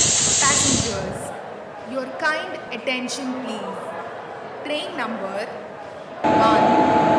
Passengers, your kind attention please. Train number 1